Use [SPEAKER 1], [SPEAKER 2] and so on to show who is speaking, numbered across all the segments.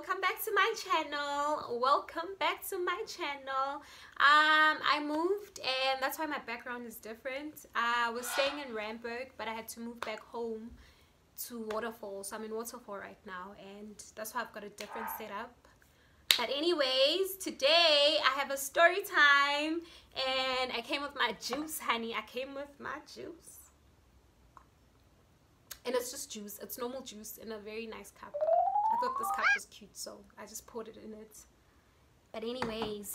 [SPEAKER 1] welcome back to my channel. Welcome back to my channel. Um i moved and that's why my background is different. I was staying in Randburg but i had to move back home to waterfall. So i'm in waterfall right now and that's why i've got a different setup. But anyways today i have a story time and i came with my juice honey. I came with my juice. And it's just juice. It's normal juice in a very nice cup i thought this cup was cute so i just poured it in it. But anyways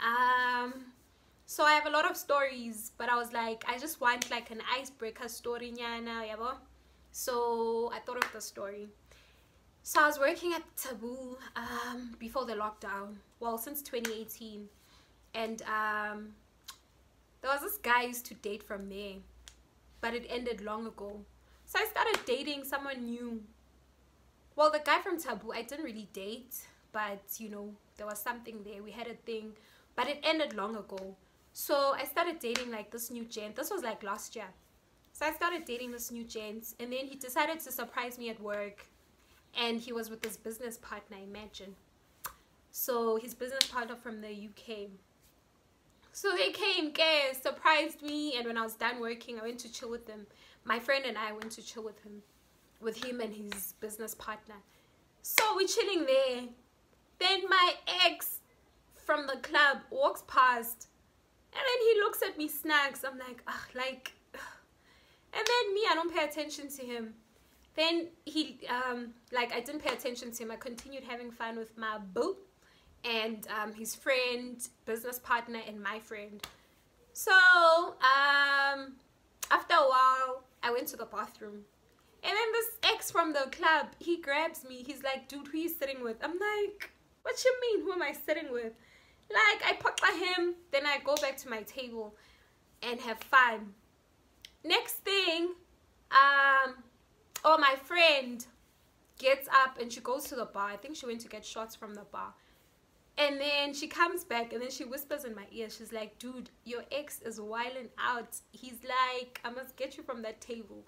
[SPEAKER 1] um so i have a lot of stories but i was like i just want like an icebreaker story nyana yabo? So i thought of the story. So i was working at taboo um before the lockdown well since 2018 and um there was this guy I used to date from there but it ended long ago. So I started dating someone new. Well, the guy from Taboo, I didn't really date, but you know, there was something there. We had a thing, but it ended long ago. So I started dating like this new gent. This was like last year. So I started dating this new gent, and then he decided to surprise me at work. And he was with his business partner, imagine. So his business partner from the UK. So they came, guys, surprised me, and when I was done working, I went to chill with them my friend and I went to chill with him, with him and his business partner. So we're chilling there. Then my ex from the club walks past and then he looks at me snags. I'm like, ugh, like, ugh. and then me, I don't pay attention to him. Then he, um, like, I didn't pay attention to him. I continued having fun with my boo and um, his friend, business partner, and my friend. So, um, after a while, I went to the bathroom. And then this ex from the club, he grabs me. He's like, dude, who you sitting with? I'm like, what you mean? Who am I sitting with? Like, I pucker him. Then I go back to my table and have fun. Next thing, um, oh, my friend gets up and she goes to the bar. I think she went to get shots from the bar. And then she comes back and then she whispers in my ear. She's like, dude, your ex is wiling out. He's like, I must get you from that table.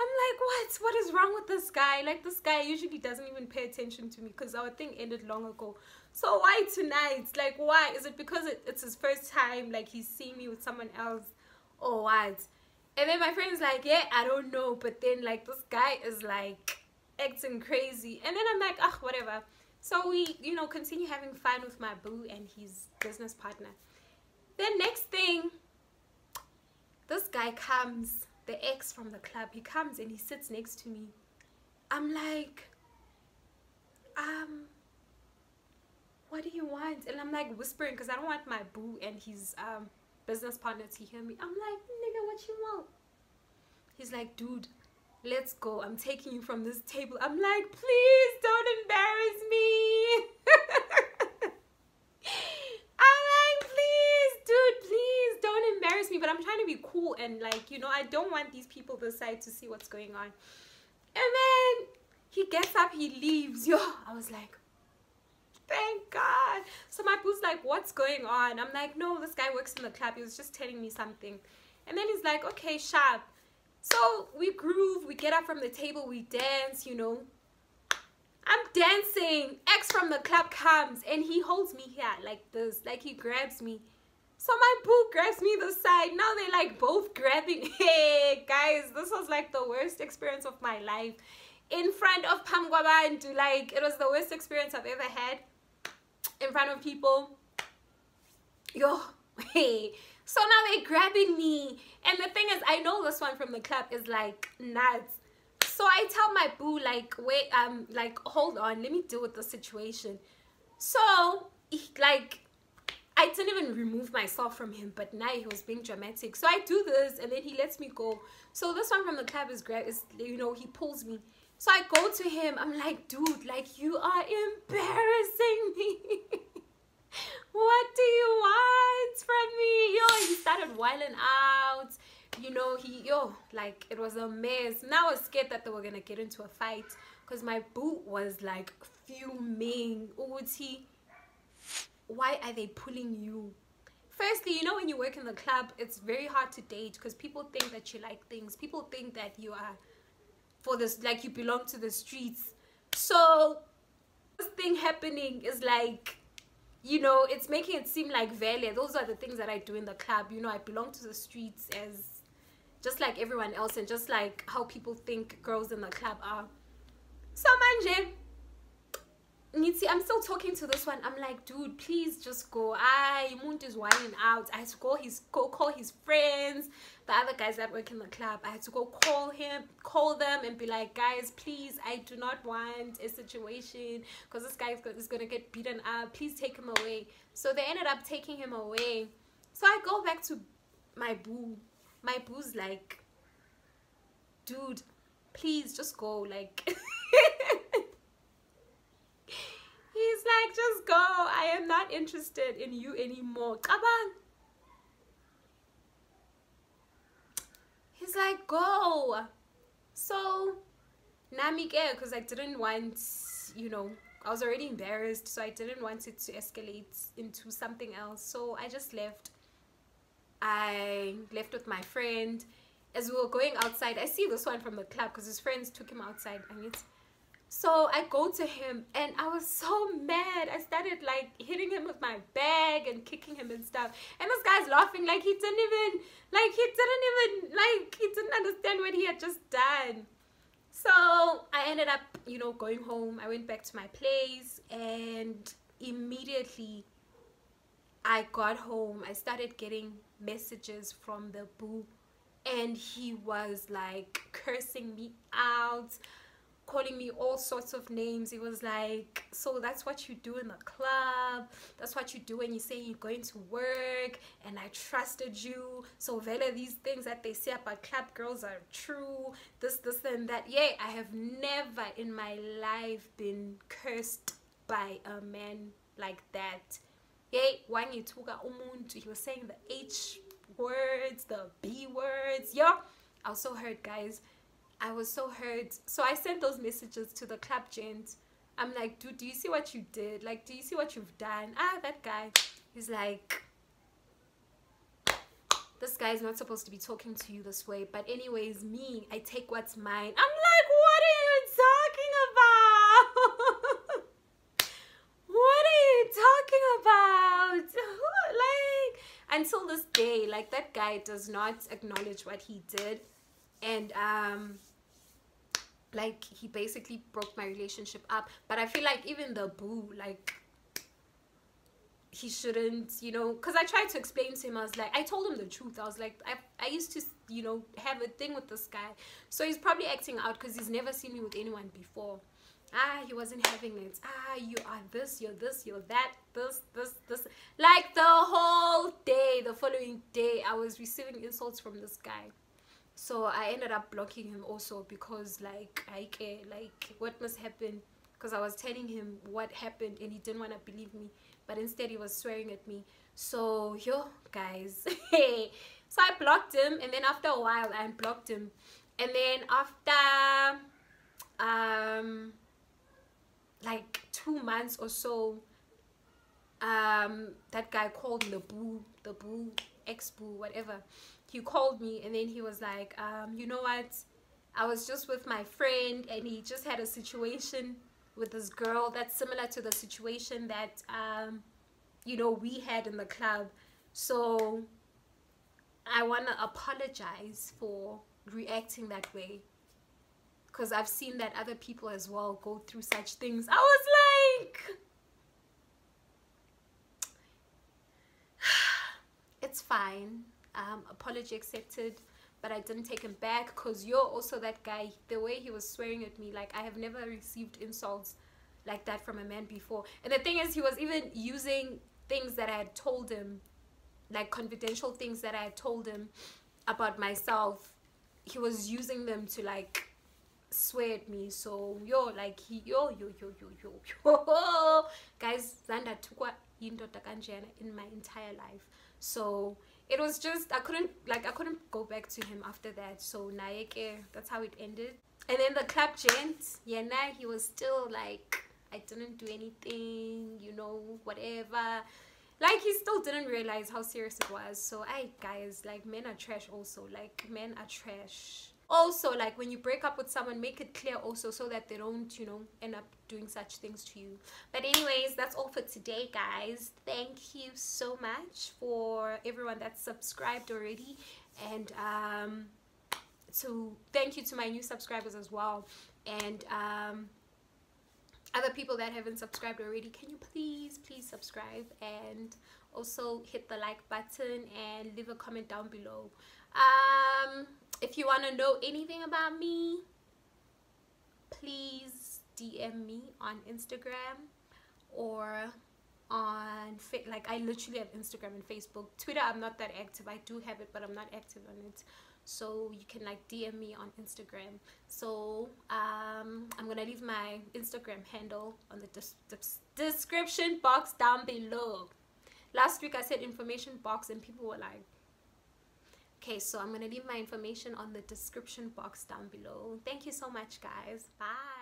[SPEAKER 1] I'm like, what? What is wrong with this guy? Like, this guy usually doesn't even pay attention to me because our thing ended long ago. So why tonight? Like, why? Is it because it, it's his first time? Like, he's seeing me with someone else? Or what? And then my friend's like, yeah, I don't know. But then, like, this guy is, like, acting crazy. And then I'm like, ah, whatever. So we, you know, continue having fun with my boo and his business partner. Then next thing, this guy comes, the ex from the club, he comes and he sits next to me. I'm like, um, what do you want? And I'm like whispering because I don't want my boo and his um, business partner to hear me. I'm like, nigga, what you want? He's like, dude, let's go i'm taking you from this table i'm like please don't embarrass me i'm like please dude please don't embarrass me but i'm trying to be cool and like you know i don't want these people this side to see what's going on. And then he gets up he leaves yo. I was like thank god. So my boo's like what's going on? I'm like no this guy works in the club. He was just telling me something. And then he's like okay sharp. So we groove, we get up from the table, we dance, you know. I'm dancing. X from the club comes and he holds me here like this, like he grabs me. So my boo grabs me the side. Now they like both grabbing. Hey guys, this was like the worst experience of my life. In front of Pamgwabantu, like it was the worst experience I've ever had. In front of people. Yo, hey. So now they're grabbing me. And the thing is, I know this one from the club is like nuts. So I tell my boo, like, wait, um, like, hold on, let me deal with the situation. So, like, I didn't even remove myself from him, but now he was being dramatic. So I do this, and then he lets me go. So this one from the club is great. Is you know he pulls me. So I go to him. I'm like, dude, like you are embarrassing me. what do you want from me? Yo, he started whiling out. You know, he, yo, like, it was a mess. Now I was scared that they were to get into a fight. Because my boot was, like, fuming. Uti, why are they pulling you? Firstly, you know, when you work in the club, it's very hard to date. Because people think that you like things. People think that you are for this, like, you belong to the streets. So, this thing happening is like you know it's making it seem like value those are the things that i do in the club you know i belong to the streets as just like everyone else and just like how people think girls in the club are so manje Nitsi, I'm still talking to this one. I'm like, dude, please just go. I Munt is whining out. I had to go his go call his friends, the other guys that work in the club. I had to go call him, call them, and be like, guys, please, I do not want a situation because this guy is gonna get beaten up. Please take him away. So they ended up taking him away. So I go back to my boo. My boo's like, dude, please just go. Like. He's like, just go. I am not interested in you anymore. Kabang. He's like, go. So, Namike, because I didn't want, you know, I was already embarrassed, so I didn't want it to escalate into something else. So I just left. I left with my friend. As we were going outside, I see this one from the club because his friends took him outside. And it's so I go to him and I was so mad. I started like hitting him with my bag and kicking him and stuff. And this guy's laughing like he didn't even, like he didn't even, like he didn't understand what he had just done. So I ended up, you know, going home. I went back to my place and immediately I got home. I started getting messages from the boo and he was like cursing me out calling me all sorts of names. It was like, so that's what you do in the club. That's what you do when you say you're going to work and I trusted you. So Vela, these things that they say about club girls are true. This, this and that. Yeah, I have never in my life been cursed by a man like that. Yay, wangithuka umuntu. He was saying the H words, the B words. Yeah, I also heard guys I was so hurt. So I sent those messages to the club gent. I'm like, dude, do you see what you did? Like, do you see what you've done? Ah, that guy. He's like, this guy is not supposed to be talking to you this way. But anyways, me, I take what's mine. I'm like, what are you talking about? what are you talking about? like, until this day, like that guy does not acknowledge what he did. And um like he basically broke my relationship up. But i feel like even the boo like he shouldn't you know because i tried to explain to him i was like i told him the truth. I was like i, I used to you know have a thing with this guy. So he's probably acting out because he's never seen me with anyone before. Ah he wasn't having it. Ah you are this you're this you're that this this this. Like the whole day the following day i was receiving insults from this guy so i ended up blocking him also because like i care like what must happen. Because i was telling him what happened and he didn't want to believe me but instead he was swearing at me. So yo guys. So i blocked him and then after a while i unblocked him. And then after um like two months or so um that guy called the boo the boo ex boo whatever he called me and then he was like um, you know what? I was just with my friend and he just had a situation with this girl that's similar to the situation that um, you know we had in the club. So i want to apologize for reacting that way because i've seen that other people as well go through such things. I was like it's fine um, apology accepted but I didn't take him back because you're also that guy. The way he was swearing at me like I have never received insults like that from a man before. And the thing is he was even using things that I had told him like confidential things that I had told him about myself. He was using them to like swear at me. So yo like he yo yo yo yo yo yo. Guys Zanda tukwa indoda kanjena in my entire life. So it was just I couldn't like I couldn't go back to him after that. So Naeke, eh, that's how it ended. And then the club gent, yeah, now he was still like I didn't do anything, you know, whatever. Like he still didn't realize how serious it was. So I guys, like men are trash also. Like men are trash. Also like when you break up with someone make it clear also so that they don't you know end up doing such things to you. But anyways that's all for today guys. Thank you so much for everyone that's subscribed already. And um so thank you to my new subscribers as well. And um other people that haven't subscribed already can you please please subscribe? And also hit the like button and leave a comment down below um if you want to know anything about me please dm me on instagram or on like i literally have instagram and facebook. Twitter i'm not that active. I do have it but i'm not active on it. So you can like dm me on instagram. So um i'm gonna leave my instagram handle on the description box down below. Last week i said information box and people were like okay so i'm gonna leave my information on the description box down below. Thank you so much guys. Bye